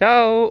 Ciao!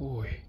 Oj.